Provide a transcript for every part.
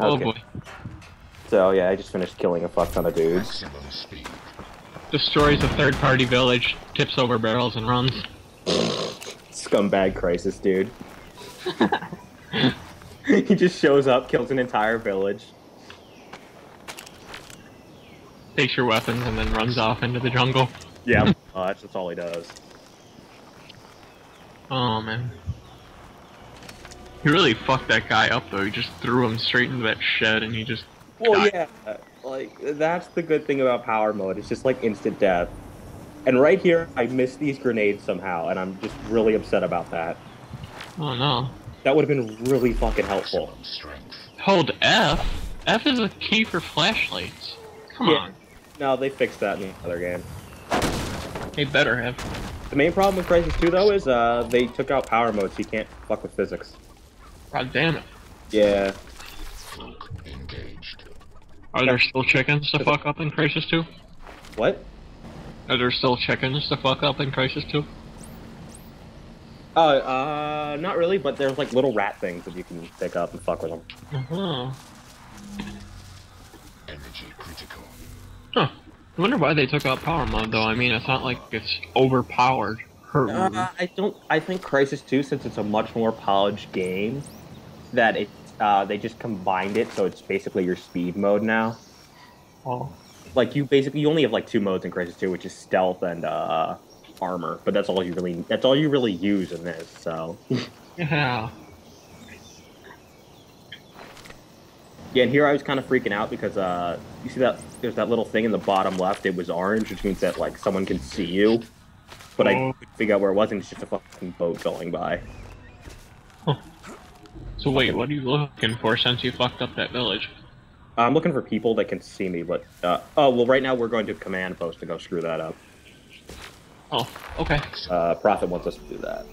Oh Okay. boy. So yeah, I just finished killing a fuck ton of dudes. Destroys a third party village, tips over barrels, and runs. Scumbag Crysis, dude. he just shows up, kills an entire village. Takes your weapons and then runs off into the jungle. Yeah, oh, that's just all he does. Oh man. He really fucked that guy up though. He just threw him straight into that shed and he just Well, God. yeah, like that's the good thing about power mode. It's just like instant death. And right here, I missed these grenades somehow, and I'm just really upset about that. Oh no. That would have been really fucking helpful. Hold F? F is a key for flashlights. Come Yeah. on. No, they fixed that in the other game. They better have. The main problem with Crysis 2 though is uh, they took out power mode, so you can't fuck with physics. God damn it. Yeah. Engaged. Are there still chickens to fuck up in Crysis 2? What? Are there still chickens to fuck up in Crysis 2? Uh, uh, not really, but there's like little rat things that you can pick up and fuck with them. Uh-huh. Energy critical. Huh. I wonder why they took out power mode though. I mean, it's not like it's overpowered. Uh, I don't. I think Crysis 2, since it's a much more polished game, that it uh, they just combined it, so it's basically your speed mode now. oh. Like you basically you only have like two modes in Crysis 2, which is stealth and uh, armor, but that's all you really that's all you really use in this. So Yeah. yeah, and here I was kind of freaking out because uh, you see that there's that little thing in the bottom left. It was orange, which means that like someone can see you, but I Oh. couldn't figure out where it was, and it's just a fucking boat going by. So wait, what are you looking for since you fucked up that village? I'm looking for people that can see me, but uh, oh well. Right now we're going to command post to go screw that up. Oh, okay. Uh, Prophet wants us to do that.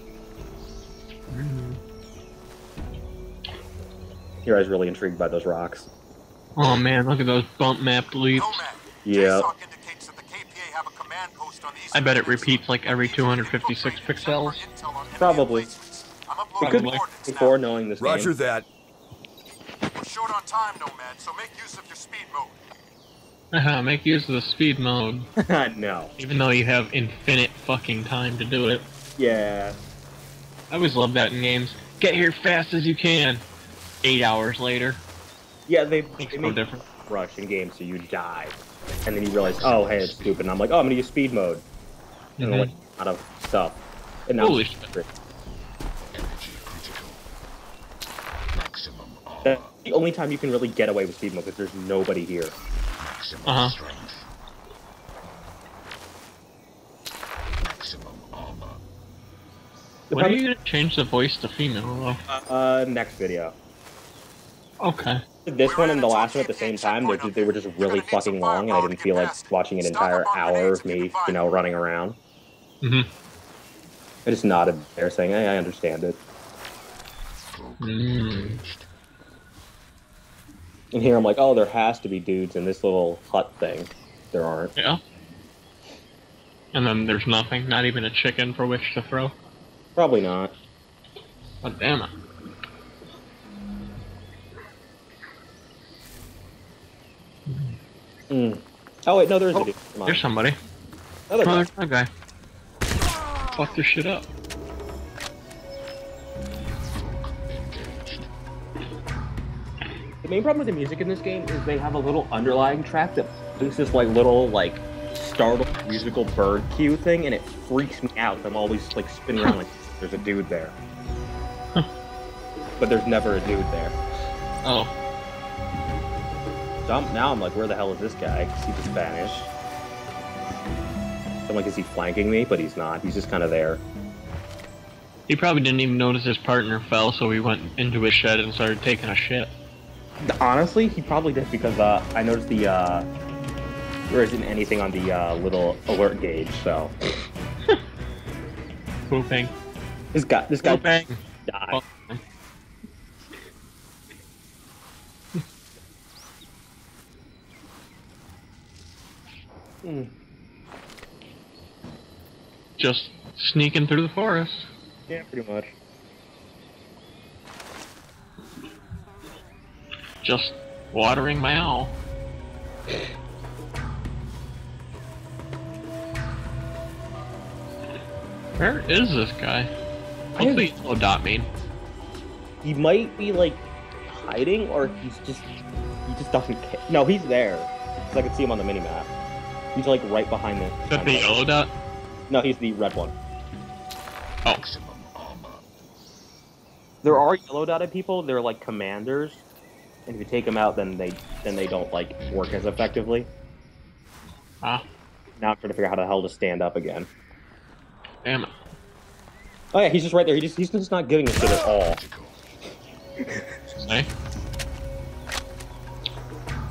Here I was really intrigued by those rocks. Oh man, look at those bump map leaps. Nomad. Yeah. JSOC indicates that the KPA have a command post on the I bet it repeats like every 256 pixels. intel on Probably. Emplacements. I'm uploading could coordinates before now. knowing this Roger game. that. We're short on time, Nomad, so make use of your speed mode. Haha, Make use of the speed mode, no. even though you have infinite fucking time to do it. Yeah. I always love that in games. Get here fast as you can. Eight hours later. Yeah, they, Makes they no make difference. rush in games so you die. And then you realize, oh, hey, it's stupid. And I'm like, oh, I'm going to use speed mode. And Mhm. like, out of stuff. And now Holy shit. Energy critical. Maximum armor. That's the only time you can really get away with speed mode because there's nobody here. Maximum Uh-huh. strength. Maximum armor. When are you gonna change the voice to female though? Uh, next video. Okay. This one and the last one at the same time, they, they were just really fucking long, and I didn't feel like watching an entire hour of me, you know, running around. Mhm. I just nodded there, saying, "Hey, I understand it." Mm. And here I'm like, "Oh, there has to be dudes in this little hut thing." There aren't. Yeah. And then there's nothing, not even a chicken for which to throw. Probably not. God damn it. Mm. Oh wait, no, there is Oh, a dude. There's somebody. Another Oh, guy. Fuck this shit up. The main problem with the music in this game is they have a little underlying track that plays this like little like startled musical bird cue thing, and it freaks me out. I'm always like spinning around like there's a dude there, but there's never a dude there. Oh. So I'm, now I'm like, where the hell is this guy? 'Cause he just vanished. So I'm like, is he flanking me? But he's not. He's just kind of there. He probably didn't even notice his partner fell, so he went into his shed and started taking a shit. Honestly, he probably did because uh, I noticed the uh, there isn't anything on the uh, little alert gauge. So Pooping. this guy, this guy Pooping. died. Mm. Just sneaking through the forest. Yeah, pretty much. Just watering my owl. Where is this guy? What's the yellow dot mean? He might be like hiding, or he's just he just doesn't care. No, he's there. 'Cause I can see him on the mini map. He's like right behind the. Is that the yellow dot? No, he's the red one. Oh, Maximum armor. There are yellow dotted people. They're like commanders, and if you take them out, then they then they don't like work as effectively. ah, Now I'm trying to figure out how the hell to stand up again. damn it. Oh yeah, he's just right there. He just he's just not giving a shit at all. Hey?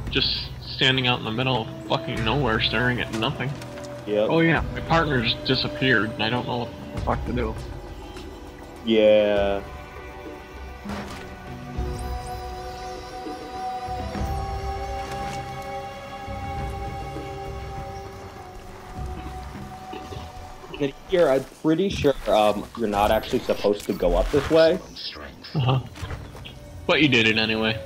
Just standing out in the middle of fucking nowhere staring at nothing. Yep. Oh yeah, my partner just disappeared and I don't know what the fuck to do. Yeah. And here, I'm pretty sure um, you're not actually supposed to go up this way. Uh-huh. But you did it anyway.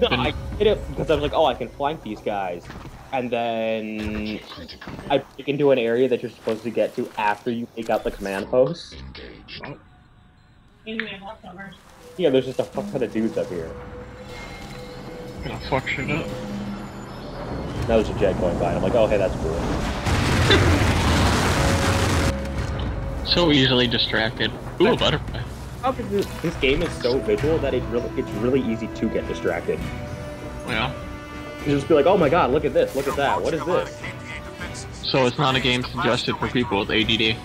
No, Didn't- I did it because I was like, oh, I can flank these guys. And then I break into an area that you're supposed to get to after you take out the command post. Engaged. Yeah, there's just a fuck ton of dudes up here. Gonna fuck shit up. Now there's a jet going by, and I'm like, oh, hey, that's cool. So easily distracted. Ooh, a butterfly. This, this game is so visual that it really, it's really easy to get distracted. Yeah. You just be like, oh my god, look at this, look at that, what is this? So it's not a game suggested for people with ADD.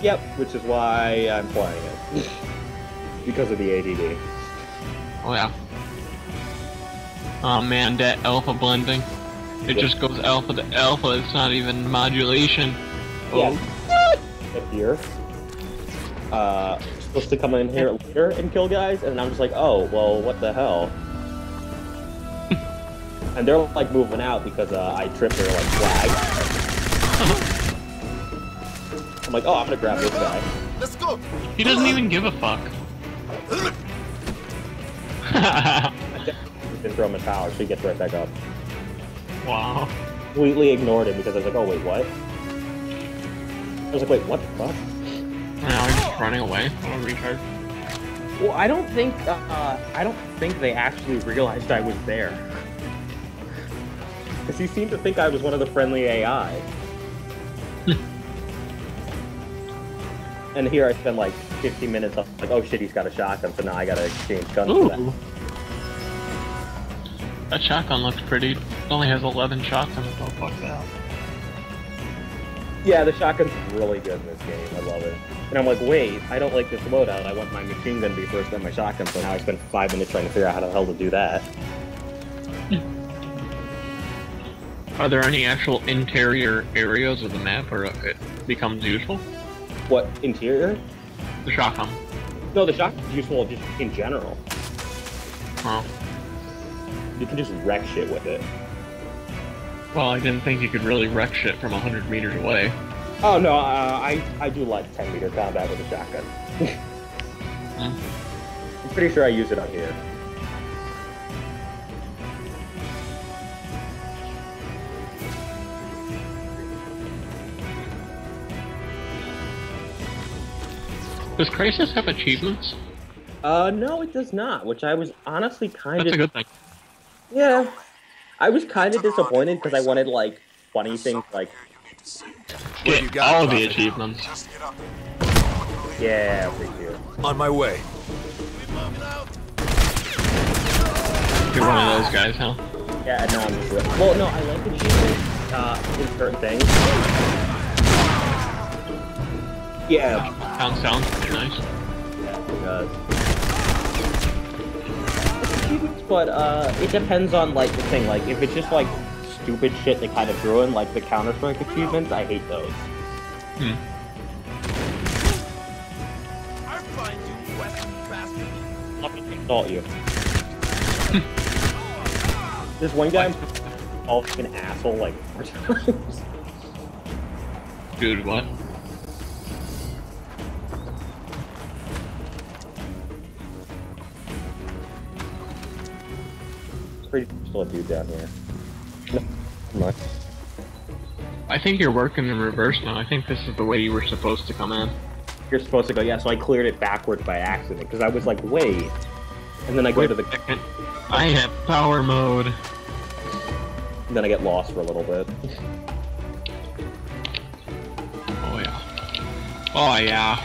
Yep, which is why I'm playing it. because of the ADD. Oh yeah. Oh man, that alpha blending. It Yeah. just goes alpha to alpha, it's not even modulation. Yeah. Oh, Up here. Uh, supposed to come in here later and kill guys, and I'm just like, oh, well, what the hell? and they're like moving out because uh, I tripped their like flag. I'm like, oh, I'm gonna grab this guy. Let's go. he doesn't even give a fuck. I didn't throw him a tower, so he gets right back up. wow. Completely ignored him because I was like, oh wait, what? I was like, wait, what the fuck? Now he's just running away. What a retard. Well, I don't think uh, I don't think they actually realized I was there. Because he seemed to think I was one of the friendly AI. and here I spend like 50 minutes on like, oh shit, he's got a shotgun, so now I gotta exchange guns for that. Ooh. That shotgun looks pretty. It only has 11 shots in it, though. Fuck that. Yeah, the shotgun's really good in this game. I love it. And I'm like, wait, I don't like this loadout. I want my machine gun to be first, then my shotgun. So now I spend five minutes trying to figure out how the hell to do that. Hmm. Are there any actual interior areas of the map where it becomes useful? What interior? The shotgun. No, the shotgun's useful just in general. Oh. You can just wreck shit with it. Well, I didn't think you could really wreck shit from 100 meters away. Oh no, uh, I I do like 10 meter combat with a shotgun. Hmm. I'm pretty sure I use it on here. Does Crysis have achievements? Uh, no, it does not. Which I was honestly kind That's a of good thing. yeah. I was kind of disappointed because I wanted like funny things like Get you got, all the achievements. Just get up. yeah, thank you. On my way. You're one of those guys, huh? Yeah, no, I'm just re- well, no, I like achievements uh, in certain things. Yeah, Sounds sounds pretty nice. Yeah, it does. But uh, it depends on like the thing. Like if it's just like stupid shit that kind of threw in, like the Counter Strike achievements, I hate those. Hmm. Find you, Western bastard. Let me insult you. There's one guy all an asshole like four times. Dude, what? Dude down here. No, much. I think you're working in reverse now. I think this is the way you were supposed to come in. You're supposed to go, yeah, so I cleared it backwards by accident, because I was like, wait. And then I go Wait to the, second. I have power mode. and then I get lost for a little bit. Oh yeah. Oh yeah.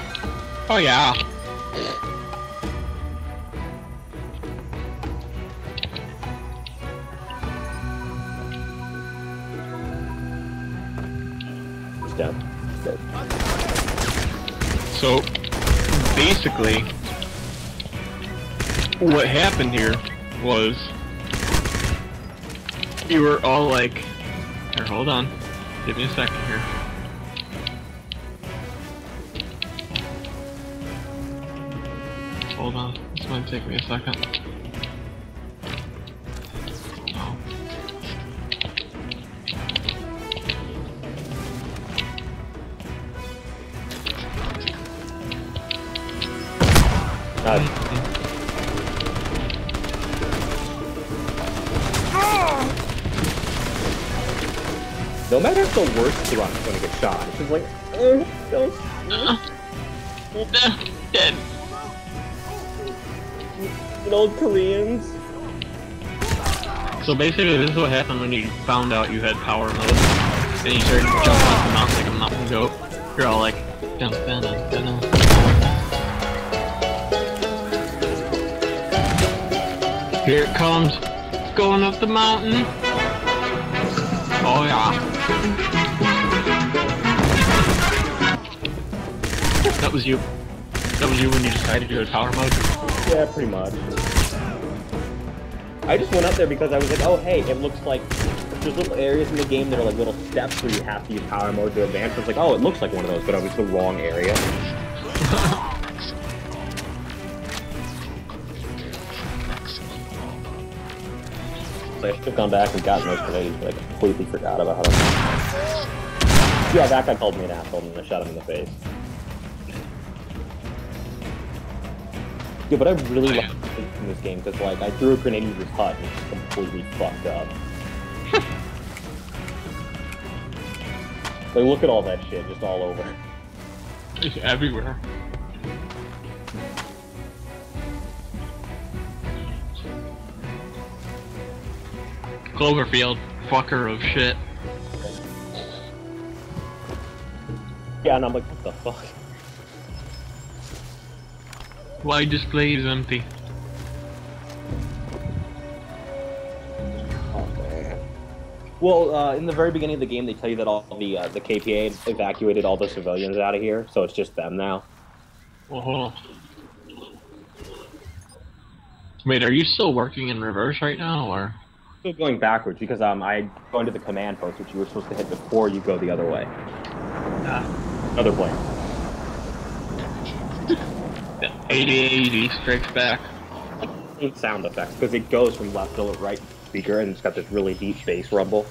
Oh yeah. Basically, what happened here was you were all like, here, hold on, give me a second here. Hold on, it's gonna take me a second. No matter if the worst thrust is gonna get shot, it's just like, oh, don't. Dead. You know, Koreans. So basically, this is what happened when you found out you had power mode. Then you started jumping off the mountain like a mountain goat. You're all like, dun dun dun dun. dun. Here it comes, going up the mountain. Oh yeah. That was you. That was you when you decided you had power mode. Yeah, pretty much. I just went up there because I was like, oh hey, it looks like there's little areas in the game that are like little steps where you have to use power mode to advance. I was like, oh, it looks like one of those, but I was the wrong area. So I should have gone back and gotten those grenades, but I completely forgot about them. Yeah, that guy called me an asshole and I shot him in the face. Yeah, but I really like in this game because like I threw a grenade into his hut and it's completely fucked up. like look at all that shit just all over. It's everywhere. Cloverfield, fucker of shit. Yeah, and I'm like, what the fuck? Why display is empty? Oh man. Well, uh, in the very beginning of the game, they tell you that all the uh, the KPA evacuated all the civilians out of here, so it's just them now. Well, hold on. Wait, are you still working in reverse right now, or? Still going backwards because um I go into the command post, which you were supposed to hit before you go the other way. Another plane. The 8080 strikes back. Eight sound effects because it goes from left to right speaker and it's got this really deep bass rumble.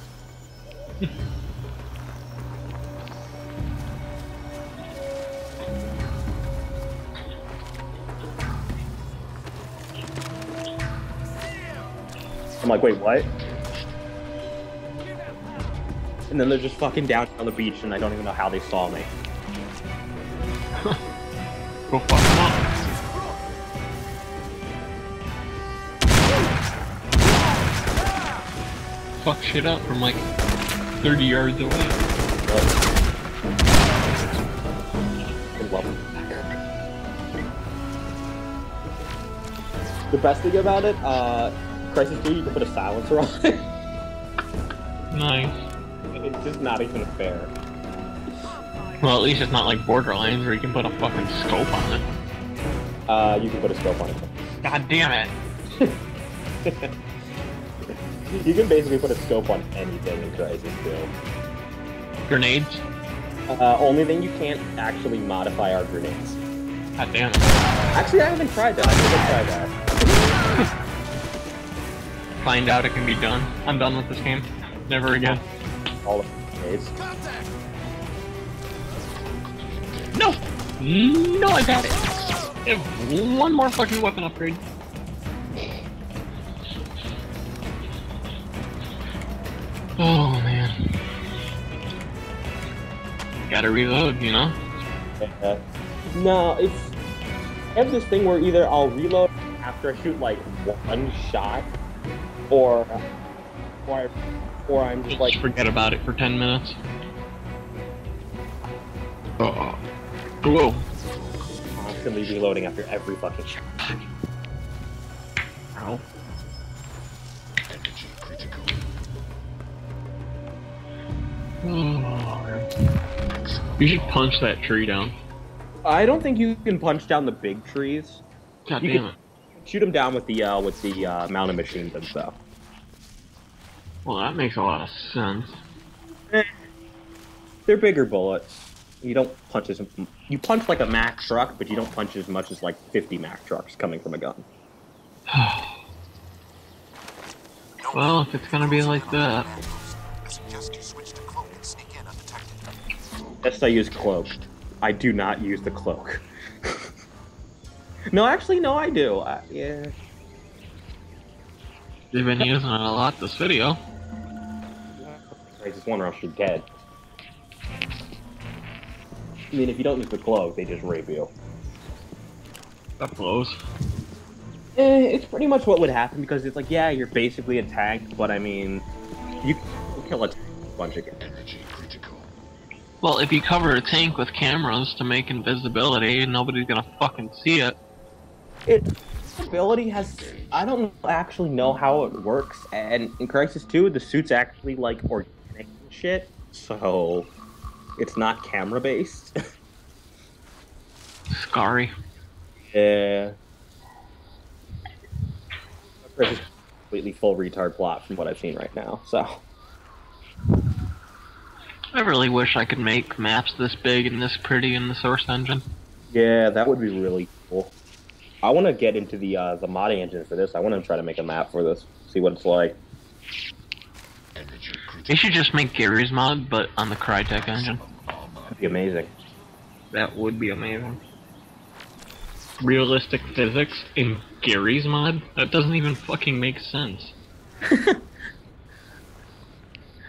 I'm like, wait, what? And then they're just fucking down on the beach and I don't even know how they saw me. Go fuck him up. Fuck shit up from like 30 yards away. Love. The best thing about it, uh, Crysis 3, you can put a silencer on it. Nice. it's just not even fair. Well, at least it's not like Borderlands where you can put a fucking scope on it. Uh, you can put a scope on it. God damn it. You can basically put a scope on anything in Crysis 2. Grenades? Uh, only thing you can't actually modify are grenades. God damn it. Actually, I haven't tried that. I think I'll try that. Find out it can be done. I'm done with this game. Never again. All of grenades. No! No, I got it! One more fucking weapon upgrade. Oh man. Gotta reload, you know? No, it's. I have this thing where either I'll reload after I shoot like one shot, or, or, or I'm just like, Just forget about it for 10 minutes. Oh. Whoa. constantly reloading after every fucking shot. Ow. You should punch that tree down. I don't think you can punch down the big trees. God You damn can- it. Shoot them down with the uh, with the uh, mounted machines and stuff. Well, that makes a lot of sense. They're bigger bullets. You don't punch as you punch like a Mack truck, but you don't punch as much as like 50 Mack trucks coming from a gun. Well, if it's gonna be like that. Yes, I use cloak. I do not use the cloak. no, actually, no, I do. I, yeah. You've been using it a lot this video. I just one rush you're dead. I mean, if you don't use the cloak, they just rape you. That blows. Eh, it's pretty much what would happen because it's like, yeah, you're basically a tank, but I mean, you kill a tank with a bunch of guns. Well, if you cover a tank with cameras to make invisibility, nobody's gonna fucking see it. It ability has I don't actually know how it works, and in Crysis 2, the suit's actually like organic and shit, so it's not camera based. Scary. yeah. Completely full retard plot from what I've seen right now, so. I really wish I could make maps this big and this pretty in the Source engine. Yeah, that would be really cool. I want to get into the uh, the modding engine for this. I want to try to make a map for this, see what it's like. Energy They should just make Garry's Mod, but on the Crytek engine. Armor. It'd be amazing. That would be amazing. Realistic physics in Garry's Mod? That doesn't even fucking make sense.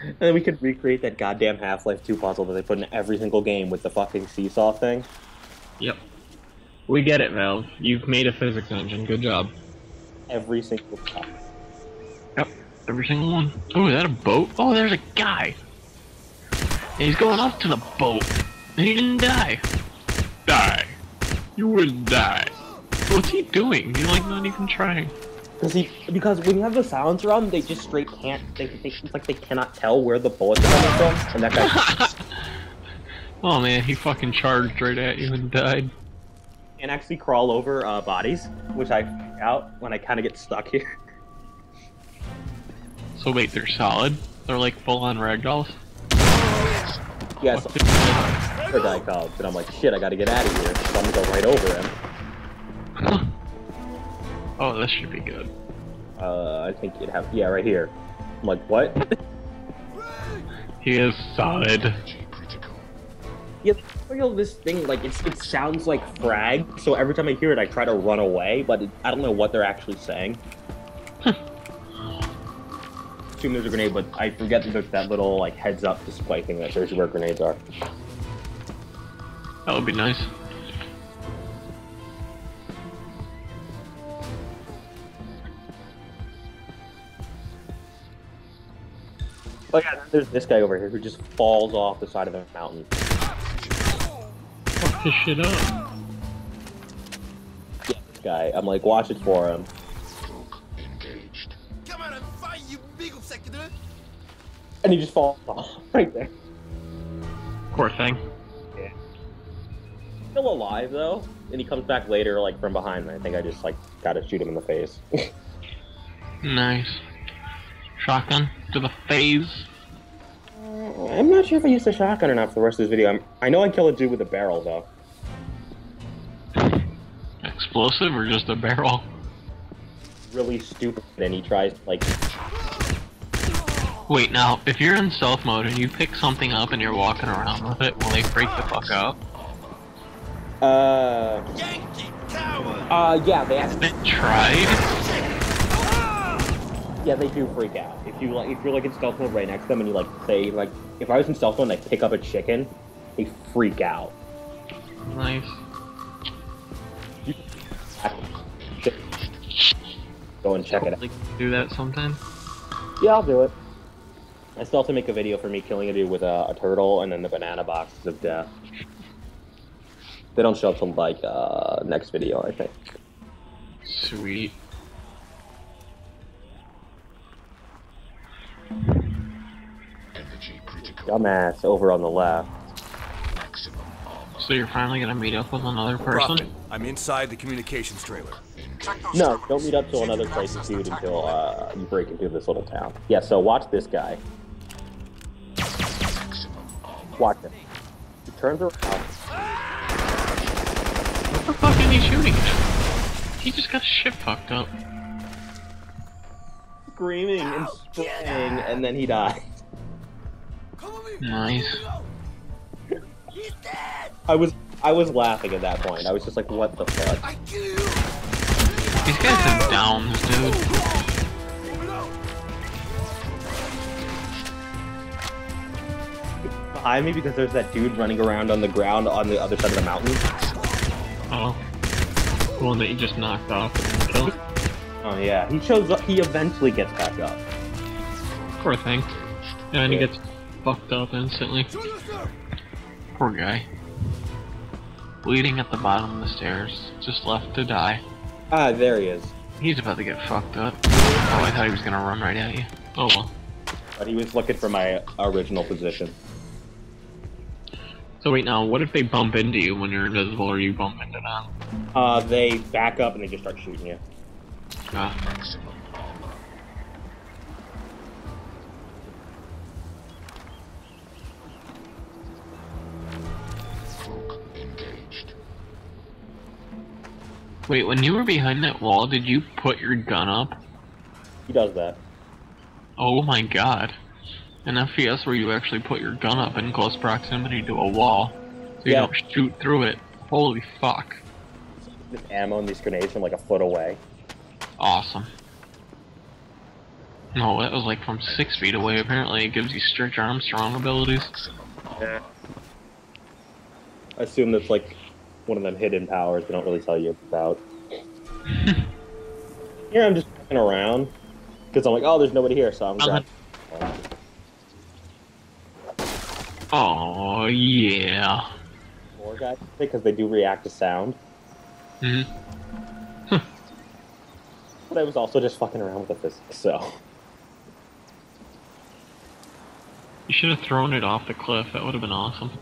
And then we could recreate that goddamn Half Life 2 puzzle that they put in every single game with the fucking seesaw thing. Yep. We get it, Valve. You've made a physics engine. Good job. Every single time. Yep. Every single one. Oh, is that a boat? Oh, there's a guy. And he's going up to the boat. And he didn't die. Die. You would die. What's he doing? He's like not even trying. Because he, because when you have the silencer on, they just straight can't. They, they it's like they cannot tell where the bullets are coming from, and that guy oh man, he fucking charged right at you and died. can actually crawl over uh, bodies, which I out when I kind of get stuck here. So wait, they're solid? They're like full on ragdolls? Yes, What the- the guy called, and I'm like, shit, I gotta get out of here. So I'm gonna go right over him. Oh, this should be good. Uh, I think you'd have, yeah, right here. I'm like, what? He is solid. Yeah, I feel this thing like it's it sounds like frag. So every time I hear it, I try to run away, but it, I don't know what they're actually saying. Assume there's a grenade, but I forget that there's that little like heads up display thing that shows you where grenades are. That would be nice. Oh yeah, then there's this guy over here who just falls off the side of a mountain. Fuck this shit up. Yeah, this guy. I'm like, watch it for him. Engaged. Come on and fight, you big executive! And he just falls off right there. Poor thing. Yeah. Still alive though, and he comes back later, like from behind. I think I just like gotta shoot him in the face. Nice. Shotgun to the phase. I'm not sure if I used a shotgun or not for the rest of this video. I'm, I know I killed a dude with a barrel though. Explosive or just a barrel? Really stupid, and he tries to like. Wait, now, if you're in stealth mode and you pick something up and you're walking around with it, will they freak the fuck out? Uh, uh, yeah, they Has actually. been tried? Yeah, they do freak out. If you like, if you're like in stealth mode right next to them, and you like say like, if I was in stealth mode and I pick up a chicken, they freak out. Nice. Go and check it out. Like, do that sometime. Yeah, I'll do it. I still have to make a video for me killing a dude with a, a turtle and then the banana boxes of death. They don't show up till like uh, next video, I think. Sweet. Dumbass over on the left. So you're finally gonna meet up with another person? Prophet, I'm inside the communications trailer. No, don't meet up till another you place access dude until uh, you break into this little town. Yeah, so watch this guy. Watch him. He turns around. What the fuck is he shooting at? He just got shit fucked up. Screaming and spraying, and then he dies. Nice. I was I was laughing at that point. I was just like, what the fuck? These guys have downs, dude. Behind me because there's that dude running around on the ground on the other side of the mountain. Oh. The one that you just knocked off. Oh yeah, he shows up. He eventually gets back up. Poor thing. Yeah, and he gets fucked up instantly. Poor guy. Bleeding at the bottom of the stairs. Just left to die. Ah, there he is. He's about to get fucked up. Oh, I thought he was gonna run right at you. Oh well. But he was looking for my original position. So wait now, what if they bump into you when you're invisible or you bump into them? Uh, they back up and they just start shooting you. Ah, Maximum armor. Folk engaged. wait, when you were behind that wall, did you put your gun up? He does that. Oh my god. An FPS where you actually put your gun up in close proximity to a wall, so you Yeah. don't shoot through it. Holy fuck. This ammo and these grenades from like a foot away. Awesome. No, that was like from six feet away. Apparently, it gives you stretch Armstrong abilities. Yeah. I assume that's like one of them hidden powers they don't really tell you about. Here I'm just looking around because I'm like, oh, there's nobody here, so I'm Uh-huh. Oh yeah. More guys because they do react to sound. hmm But I was also just fucking around with the physics, so. You should have thrown it off the cliff. That would have been awesome.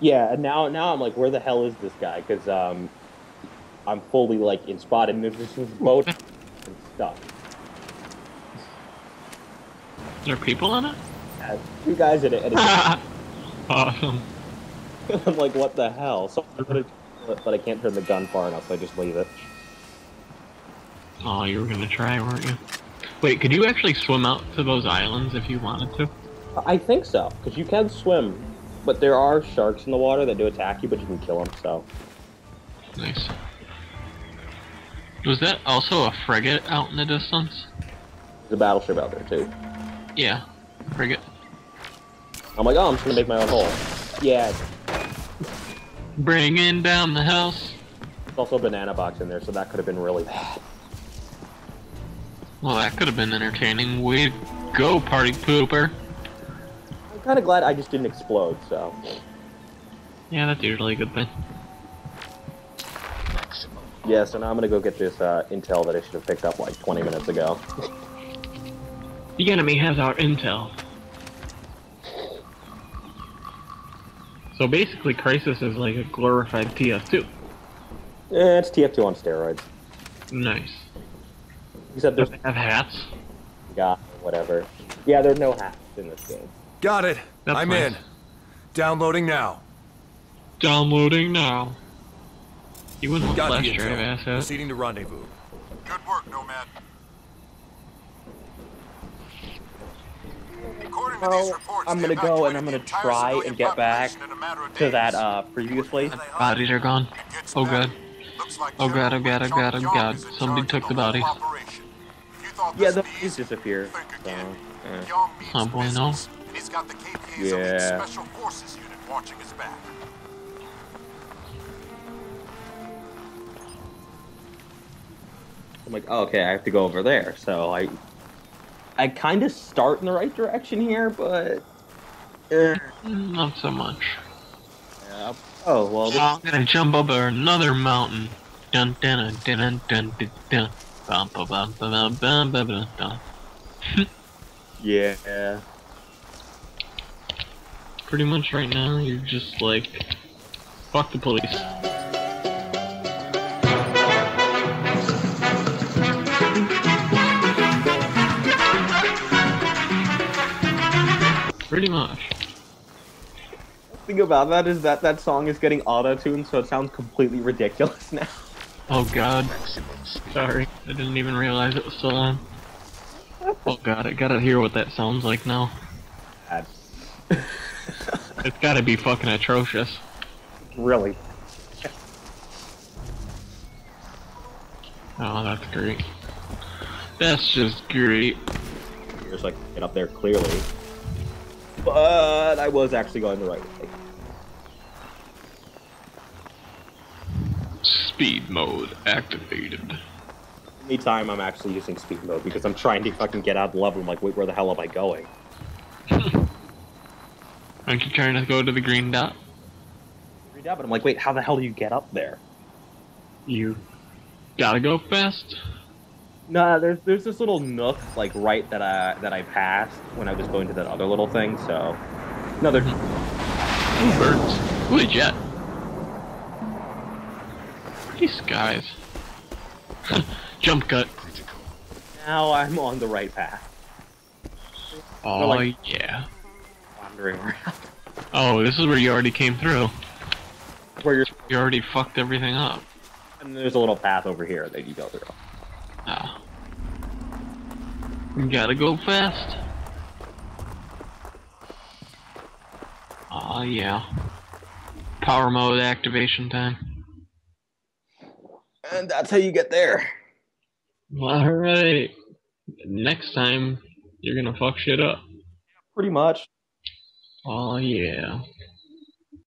Yeah, and now now I'm like, where the hell is this guy? Because um, I'm fully like in spot, and this boat and stuff. Is there people in it? Uh, two guys in it, and it's, awesome. I'm like, what the hell? So I'm gonna, but I can't turn the gun far enough, so I just leave it. Oh, you were gonna try, weren't you? Wait, could you actually swim out to those islands if you wanted to? I think so, because you can swim, but there are sharks in the water that do attack you, but you can kill them. So Nice. Was that also a frigate out in the distance? there's a battleship out there too. Yeah, frigate. I'm like, oh, I'm just gonna make my own hole. Yeah, Bringing down the house. there's also a banana box in there, so that could have been really bad. Well, that could have been entertaining. We go, party pooper. I'm kind of glad I just didn't explode. So Yeah, that's usually a good thing. Maximum. yeah, so now I'm gonna go get this uh, intel that I should have picked up like 20 minutes ago. The enemy has our intel. So basically, Crysis is like a glorified TF2. Eh, it's TF2 on steroids. Nice. Except said there's it have hats? Yeah, whatever. Yeah, there's no hats in this game. Got it. That's I'm nice. in. Downloading now. Downloading now. You wouldn't want Got flash the drive intel. asset. Proceeding to rendezvous. Good work, Nomad. According to these reports, I'm gonna go and I'm gonna try and get back population in a matter of To that days. uh previous place. Bodies are gone. Oh god. Oh god, oh god, oh god, oh god. Somebody took the body. Yeah, his the knees, please disappear. So, again. yeah. Oh, boy, no. he's got the KPA's Yeah. Special Forces unit watching his back. I'm like, oh, okay, I have to go over there. So I, I kind of start in the right direction here, but, eh, Not so much. yeah. Oh well, this, I'm gonna jump over another mountain. Dun dun dun dun dun dun dun. Yeah. Pretty much right now, you're just like, fuck the police. Pretty much. The thing about that is that that song is getting auto-tuned, so it sounds completely ridiculous now. Oh god, sorry. I didn't even realize it was still on. Oh god, I gotta hear what that sounds like now. It's gotta be fucking atrocious. really. Oh, that's great. That's just great. There's like get up there clearly. But I was actually going the right way. Speed mode activated. Anytime I'm actually using speed mode because I'm trying to fucking get out of the level. I'm like, wait, where the hell am I going? Aren't you trying to go to the green dot? Yeah, but I'm like, wait, how the hell do you get up there? You gotta go fast. Nah, there's there's this little nook like right that I that I passed when I was going to that other little thing. So, no, there's Ooh, birds. Ooh, a jet. Pretty skies. Jump cut. Now I'm on the right path, Oh, like- yeah. wandering around Oh, this is where you already came through. where you're. You already fucked everything up. And there's a little path over here that you go through. Ah. You gotta go fast. Oh, yeah. Power mode activation time. And that's how you get there. Alright. Next time, you're gonna fuck shit up. Pretty much. Oh, yeah.